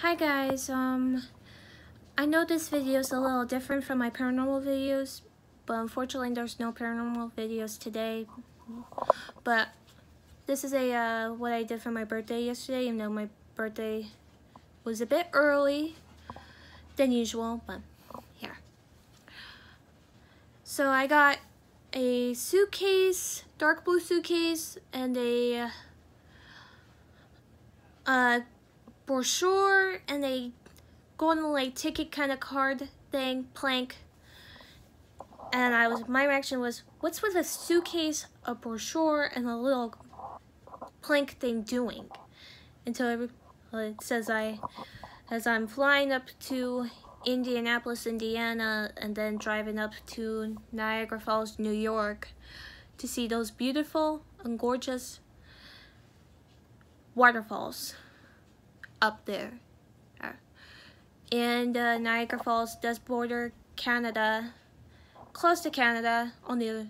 Hi guys, um, I know this video is a little different from my paranormal videos, but unfortunately there's no paranormal videos today. But this is a uh, what I did for my birthday yesterday, even though my birthday was a bit early than usual, but here. So I got a suitcase, dark blue suitcase, and a uh, brochure and a golden like ticket kind of card thing plank. And I was my reaction was what's with a suitcase a brochure and a little plank thing doing? Until it says I as I'm flying up to Indianapolis Indiana and then driving up to Niagara Falls New York to see those beautiful and gorgeous waterfalls up there. And uh, Niagara Falls does border Canada, close to Canada on the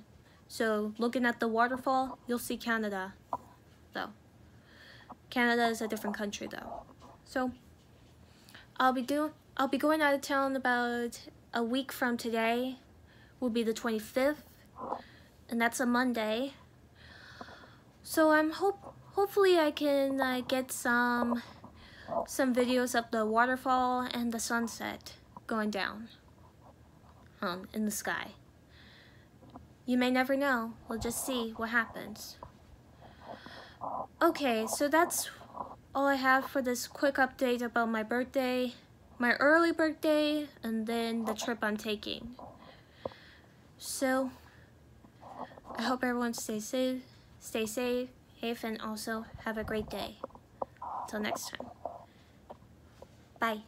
so looking at the waterfall, you'll see Canada though. Canada is a different country though. So I'll be doing I'll be going out of town about a week from today. Will be the 25th and that's a Monday. So I'm hope hopefully I can uh, get some some videos of the waterfall and the sunset going down um, in the sky. You may never know. We'll just see what happens. Okay, so that's all I have for this quick update about my birthday, my early birthday, and then the trip I'm taking. So, I hope everyone stays safe, stay safe, and also have a great day. Till next time. Bye.